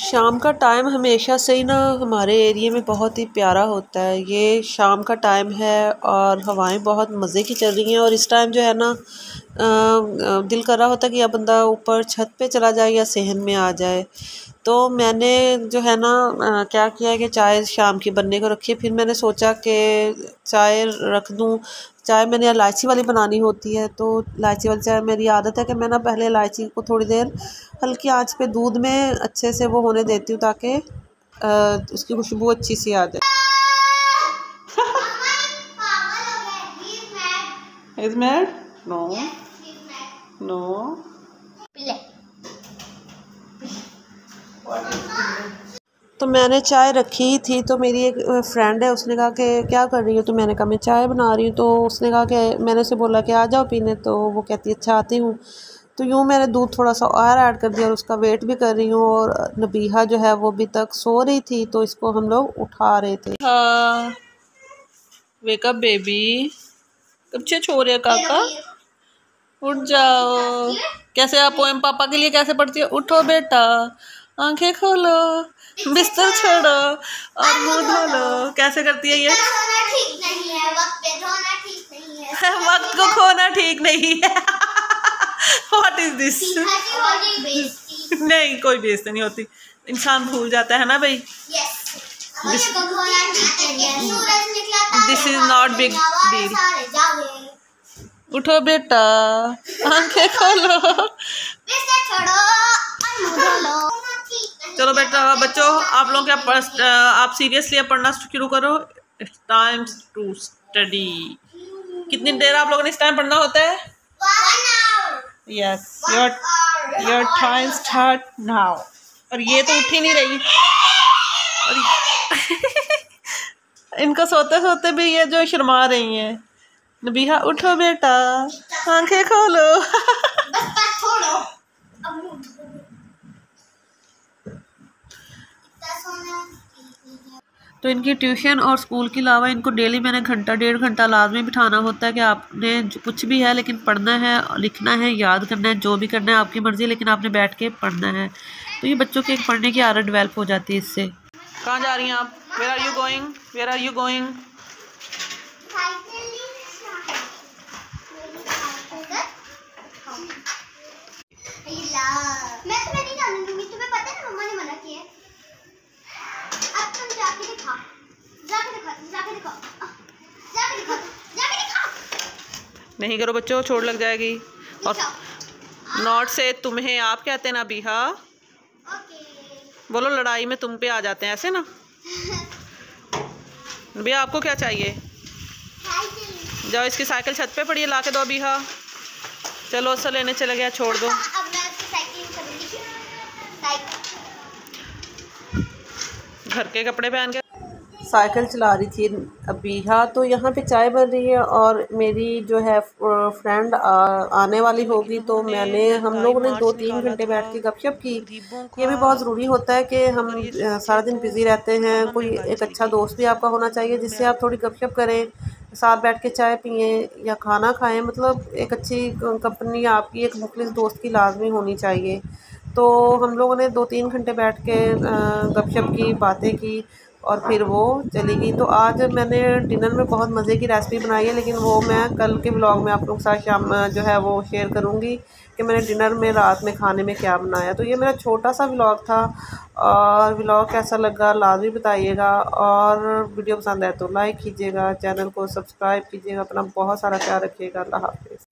शाम का टाइम हमेशा से ही ना हमारे एरिए में बहुत ही प्यारा होता है। ये शाम का टाइम है और हवाएँ बहुत मज़े की चल रही हैं और इस टाइम जो है ना दिल कर रहा होता है कि अब बंदा ऊपर छत पे चला जाए या सहन में आ जाए। तो मैंने जो है ना क्या किया कि चाय शाम की बनने को रखी फिर मैंने सोचा कि चाय रख दूँ चाय मैंने इलायची वाली बनानी होती है तो इलायची वाली चाय मेरी आदत है कि मैं ना पहले इलायची को थोड़ी देर हल्की आँच पे दूध में अच्छे से वो होने देती हूँ ताकि उसकी खुशबू अच्छी सी आ जाए Is mad? No. No. तो मैंने चाय रखी थी तो मेरी एक फ्रेंड है, उसने कहा कि, क्या कर रही हो तो? मैंने कहा, मैं चाय बना रही हूँ। तो उसने कहा कि, मैंने उसे बोला कि, आ जाओ पीने। तो वो कहती अच्छा आती हूँ। तो यूँ मैंने दूध थोड़ा सा और ऐड कर दिया और उसका वेट भी कर रही हूँ और नबीहा जो है, वो अभी तक सो रही थी तो इसको हम लोग उठा रहे थे। वेकअप बेबी कब छे छोरे काका? उठ जाओ। कैसे आप पोएम पापा के लिए कैसे पढ़ती है? उठो बेटा। आँखें खोलो बिस्तर छोड़ो और मुँह धो लो। कैसे करती है ये? वक्त को खोना ठीक नहीं है। व्हाट इज़ दिस नहीं कोई बेइज्जती नहीं होती। इंसान भूल जाता है ना भाई? This is not big deal उठो बेटा आँखें खोलो। चलो बेटा बच्चों आप लोग क्या आप सीरियसली अब पढ़ना शुरू करो। इट्स टाइम टू स्टडी कितनी देर आप लोगों ने इस टाइम पढ़ना होता है? Yes your your time start now और ये तो उठ ही नहीं रही। और इनको सोते सोते भी ये जो शर्मा रही हैं। नबीहा उठो बेटा आँखें खोलो। तो इनकी ट्यूशन और स्कूल के अलावा इनको डेली मैंने घंटा, डेढ़ घंटा लाजमी बिठाना होता है कि आपने कुछ भी है लेकिन पढ़ना है, लिखना है, याद करना है, जो भी करना है आपकी मर्ज़ी, लेकिन आपने बैठ के पढ़ना है। तो ये बच्चों की एक पढ़ने की आदत डेवलप हो जाती है इससे। कहाँ जा रही हैं आप? Where are you going where are you going नहीं करो बच्चों छोड़ लग जाएगी। और नॉट से तुम्हें आप कहते हैं ना बीहा? बोलो लड़ाई में तुम पे आ जाते हैं ऐसे ना? भैया आपको क्या चाहिए? जाओ इसकी साइकिल छत पे पड़ी है ला के दो बीहा। चलो उससे लेने चले गया छोड़ दो। घर के कपड़े पहन के साइकिल चला रही थी अभी। हाँ तो यहाँ पे चाय बन रही है और मेरी जो है फ्रेंड आने वाली होगी तो मैंने, हम लोगों ने दो तीन घंटे बैठ के गपशप की। ये भी बहुत ज़रूरी होता है कि हम सारा दिन बिज़ी रहते हैं, कोई एक अच्छा दोस्त भी आपका होना चाहिए, जिससे आप थोड़ी गपशप करें, साथ बैठ के चाय पिए या खाना खाएँ। मतलब एक अच्छी कंपनी आपकी, एक मुखलिस दोस्त की लाजमी होनी चाहिए। तो हम लोगों ने दो तीन घंटे बैठ के गपशप की, बातें की। और फिर वो चली गई। तो आज मैंने डिनर में बहुत मज़े की रेसिपी बनाई है, लेकिन वो मैं कल के ब्लॉग में आप लोग के साथ शाम जो है वो शेयर करूँगी कि मैंने डिनर में, रात में खाने में क्या बनाया। तो ये मेरा छोटा सा ब्लॉग था और ब्लॉग कैसा लगा लाजमी बताइएगा और वीडियो पसंद आए तो लाइक कीजिएगा, चैनल को सब्सक्राइब कीजिएगा, अपना बहुत सारा ख्याल रखिएगा। अल्लाह हाफिज़।